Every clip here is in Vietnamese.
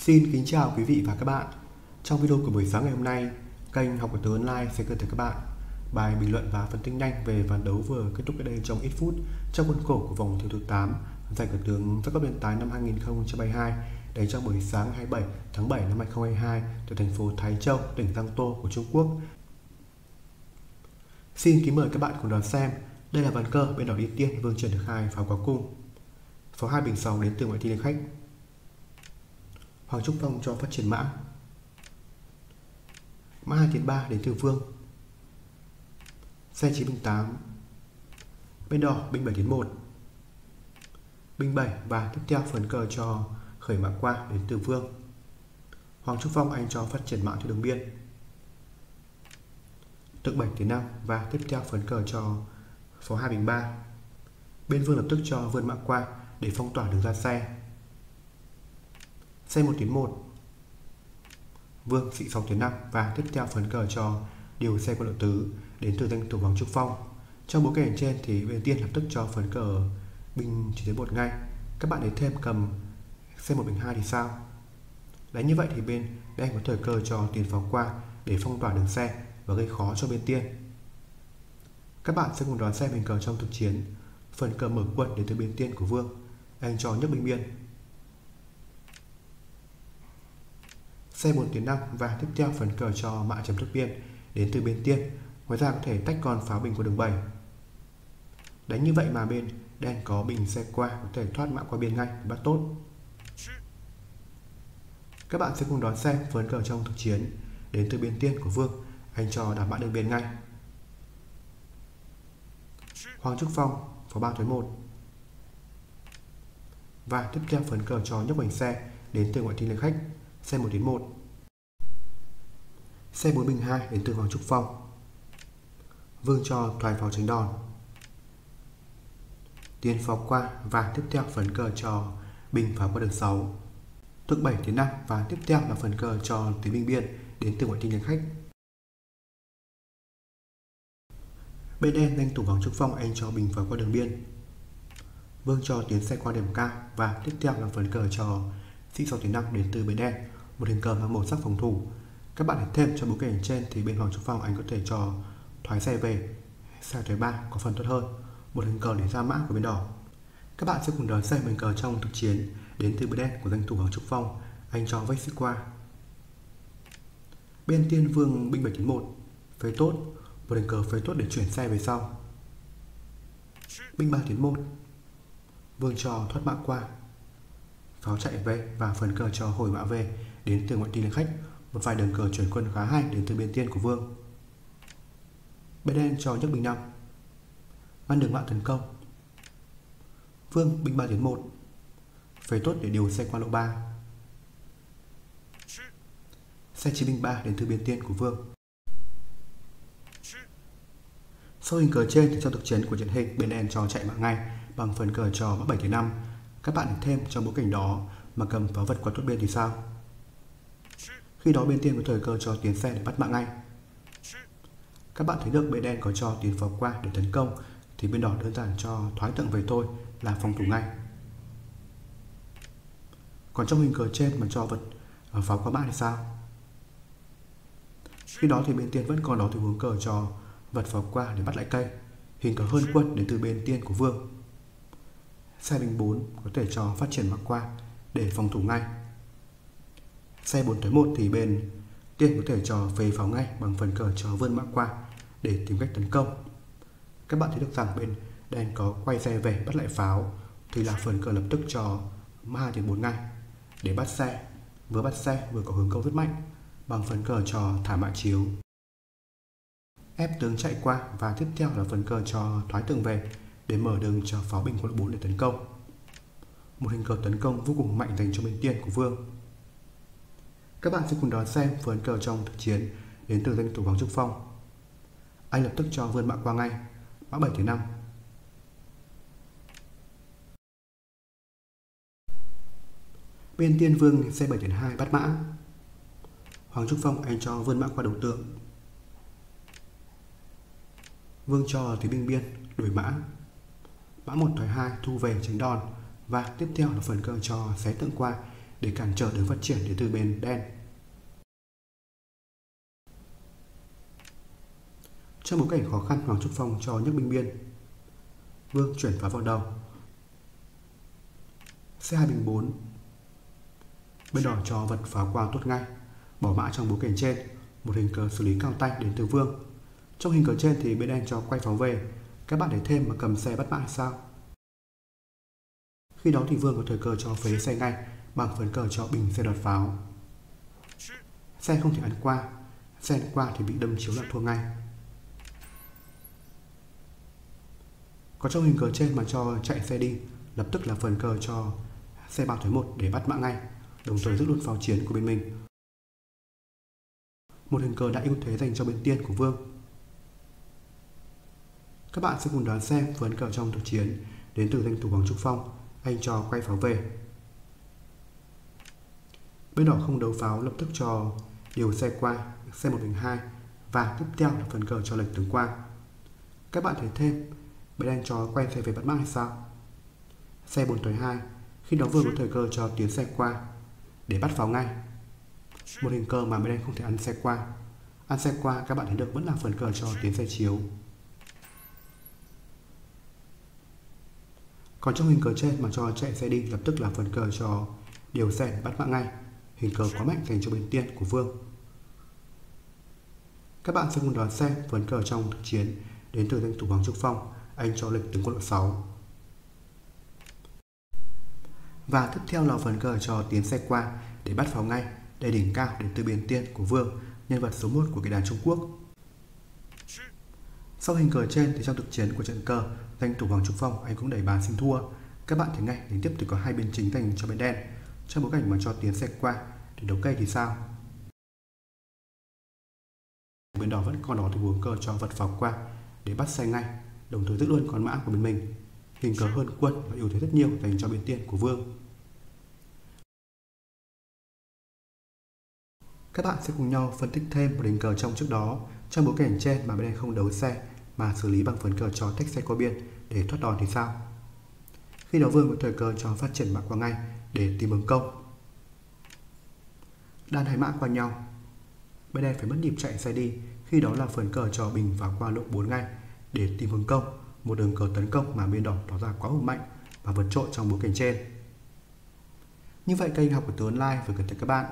Xin kính chào quý vị và các bạn. Trong video của buổi sáng ngày hôm nay, kênh Học của Tớ Online sẽ gửi tới các bạn bài bình luận và phân tích nhanh về ván đấu vừa kết thúc ở đây trong ít phút trong khuôn khổ của vòng thi thứ 8 giải cờ tướng các cấp biên tái năm 2022 đánh trong buổi sáng 27 tháng 7 năm 2022 tại thành phố Thái Châu, tỉnh Giang Tô của Trung Quốc. Xin kính mời các bạn cùng đón xem. Đây là ván cờ bên đỏ đi tiên vương trần được hai pháo quá cung. Pháo hai bình 6 đến từ ngoại thi lên khách. Hoàng Trúc Phong cho phát triển mã. Mã 2 tiến 3 đến từ Vương. Xe 9 bình 8. Bên đỏ binh 7 tiến 1. Binh 7 và tiếp theo phần cờ cho khởi mã qua đến từ Vương. Hoàng Trúc Phong anh cho phát triển mã theo đường biên. Tượng 7 tiến 5 và tiếp theo phần cờ cho phó 2 bình 3. Bên Vương lập tức cho vươn mã qua để phong tỏa đường ra xe xây 1 tiến 1 Vương sĩ 6 tiến 5 và tiếp theo phần cờ cho điều xe quân đội tứ, đến từ danh thủ Hoàng Trúc Phong. Trong bối cảnh trên thì bên tiên lập tức cho phần cờ binh chỉ tới một ngay. Các bạn để thêm cầm xe 1 bình 2 thì sao? Đánh như vậy thì bên đang có thời cơ cho tiền phóng qua để phong tỏa đường xe và gây khó cho bên tiên. Các bạn sẽ cùng đoán xem hình cờ trong thực chiến. Phần cờ mở quân đến từ bên tiên của Vương. Anh cho nhấc binh biên xe 4 tiến 5 và tiếp theo phần cờ cho mã chấm thức biên đến từ bên tiên. Ngoài ra có thể tách con pháo bình của đường 7. Đánh như vậy mà bên đen có bình xe qua, có thể thoát mã qua biên ngay, bắt tốt. Các bạn sẽ cùng đón xem ván cờ trong thực chiến đến từ bên tiên của Vương. Anh cho đảm mã đường biên ngay. Hoàng Trúc Phong, pháo 3 thuế 1. Và tiếp theo phần cờ cho nhấc bánh xe đến từ ngoại thi lên khách xe 1 đến 1 xe 4 bình 2 đến từ Hoàng Trúc Phong. Vương cho thoái pháo tránh đòn. Tiến pháo qua và tiếp theo phần cờ cho bình pháo qua đường 6 Thức 7 đến 5 và tiếp theo là phần cờ cho tuyến binh biên đến từ ngoại tinh nhân khách. Bên đen danh thủ Hoàng Trúc Phong anh cho bình pháo qua đường biên. Vương cho tiến xe qua điểm cao và tiếp theo là phần cờ cho sinh 6 tiến 5 đến từ bên đen, một hình cờ mang màu sắc phòng thủ. Các bạn hãy thêm cho bối cảnh trên thì bên hoàng trúc phong anh có thể cho thoái xe về. Xe thoái ba có phần tốt hơn, một hình cờ để ra mã của bên đỏ. Các bạn sẽ cùng đón xem hình cờ trong thực chiến đến từ bên đen của danh thủ hoàng trúc phong, anh cho vách xích qua. Bên tiên vương binh bảy đến một, phế tốt, một hình cờ phế tốt để chuyển xe về sau. Binh 3 tiến 1 vương trò thoát mã qua pháo chạy về và phần cờ cho hồi mã về đến từ ngoại tin là khách. Một vài đường cờ chuyển quân khá hay đến từ bên tiên của vương. Bên đen cho nhấc bình 5 ngăn đường mạng tấn công. Vương binh 3 tiến 1 phế tốt để điều xe qua lộ 3 xe chiến binh 3 đến từ biên tiên của vương. Sau hình cờ trên thì trong thực chiến của trận hình bên đen cho chạy mạng ngay bằng phần cờ cho mã 7 đến 5 các bạn thêm trong bối cảnh đó mà cầm pháo vật qua tốt bên thì sao khi đó bên tiên có thời cơ cho tiến xe để bắt mạng ngay. Các bạn thấy được bên đen có cho tiến pháo qua để tấn công, thì bên đỏ đơn giản cho thoái tượng về thôi là phòng thủ ngay. Còn trong hình cờ trên mà cho vật à, pháo qua mạng thì sao? Khi đó thì bên tiên vẫn còn đó thì hướng cờ cho vật pháo qua để bắt lại cây. Hình cờ hơn quân đến từ bên tiên của vương. Xe bình 4 có thể cho phát triển mặc qua để phòng thủ ngay xe 4 tới 1 thì bên tiên có thể cho phế pháo ngay bằng phần cờ cho vươn mã qua để tìm cách tấn công. Các bạn thấy được rằng bên đen có quay xe về bắt lại pháo thì là phần cờ lập tức cho ma tiền 4 ngay để bắt xe. Vừa bắt xe vừa có hướng công rất mạnh bằng phần cờ cho thả mã chiếu. Ép tướng chạy qua và tiếp theo là phần cờ cho thoái tường về để mở đường cho pháo binh quân đội 4 để tấn công. Một hình cờ tấn công vô cùng mạnh dành cho bên tiên của Vương. Các bạn sẽ cùng đón xem vườn cờ trong thực chiến đến từ danh thủ Hoàng Trúc Phong. Anh lập tức cho vươn mã qua ngay, mã 7 thứ 5. Bên tiên vương xe 7 đến 2 bắt mã. Hoàng Trúc Phong anh cho vươn mã qua đầu tượng. Vương cho thì binh biên, đổi mã. Mã 1 thoái 2 thu về tránh đòn và tiếp theo là phần cờ cho xé tượng qua để cản trở đường phát triển đến từ bên đen. Trong bối cảnh khó khăn Hoàng Trúc Phong cho nhấc binh biên, Vương chuyển phá vào đầu. C2 bình 4 Bên đỏ cho vật phá qua tốt ngay, bỏ mã trong bối cảnh trên, một hình cờ xử lý cao tay đến từ Vương. Trong hình cờ trên thì bên đen cho quay pháo về, các bạn để thêm mà cầm xe bắt mã sao? Khi đó thì Vương có thời cơ cho phế xe ngay bằng phần cờ cho bình xe đọt pháo. Xe không thể ăn qua, xe ăn qua thì bị đâm chiếu là thua ngay. Có trong hình cờ trên mà cho chạy xe đi, lập tức là phần cờ cho xe bao thuế một để bắt mã ngay, đồng thời giữ luôn pháo chiến của bên mình. Một hình cờ đã ưu thế dành cho bên tiên của Vương. Các bạn sẽ cùng đoán xem ván cờ trong thực chiến đến từ danh thủ Hoàng Trúc Phong, anh cho quay pháo về. Bên đỏ không đấu pháo lập tức cho điều xe qua, xe 1 bình 2 và tiếp theo là phần cờ cho lệch tướng quang. Các bạn thấy thêm bên đen cho quay xe về bắt mã hay sao? Xe 4 tới 2 khi đó vừa có thời cơ cho tiến xe qua để bắt pháo ngay. Một hình cờ mà bên đen không thể ăn xe qua. Ăn xe qua các bạn thấy được vẫn là phần cờ cho tiến xe chiếu. Còn trong hình cờ trên mà cho chạy xe đi lập tức là phần cờ cho điều xe bắt mạng ngay. Hình cờ quá mạnh dành cho bên tiên của Vương. Các bạn sẽ cùng đoán xem phần cờ trong thực chiến đến từ danh thủ Hoàng Trúc Phong, anh cho lịch tướng quân đội 6. Và tiếp theo là phần cờ cho tiến xe qua để bắt pháo ngay, đây đỉnh cao đến từ biên tiên của Vương, nhân vật số 1 của cái đàn Trung Quốc. Sau hình cờ trên thì trong thực chiến của trận cờ, danh thủ Hoàng trục Phong anh cũng đẩy bàn xin thua. Các bạn thấy ngay đến tiếp thì có hai bên chính dành cho bên đen. Trong bối cảnh mà cho tiến xe qua thì đấu cây thì sao? Bên đỏ vẫn còn đó thì buồn cờ cho vật pháo qua để bắt xe ngay, đồng thời giữ luôn con mã của bên mình. Hình cờ hơn quân và ưu thế rất nhiều dành cho bên tiên của vương. Các bạn sẽ cùng nhau phân tích thêm một hình cờ trong trước đó trong bối cảnh trên mà bên đen không đấu xe mà xử lý bằng phần cờ cho tách xe qua biên để thoát đòn thì sao? Khi đó vương có thời cơ cho phát triển mã qua ngay để tìm ứng công. Đan hai mã qua nhau. Bên đen phải mất nhịp chạy xe đi, khi đó là phần cờ cho bình vào qua lộ 4 ngay để tìm hướng công, một đường cờ tấn công mà bên đỏ tỏ ra quá hùng mạnh và vượt trội trong bối cảnh trên. Như vậy kênh học của tướng online vừa gửi tới các bạn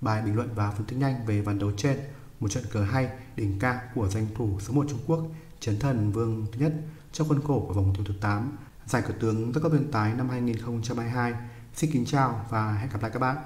bài bình luận và phân tích nhanh về ván đấu trên một trận cờ hay, đỉnh cao của danh thủ số 1 Trung Quốc Chiến thần Vương thứ nhất trong khuôn khổ của vòng thi thứ 8 giải cờ tướng các cấp bên tái năm 2022. Xin kính chào và hẹn gặp lại các bạn.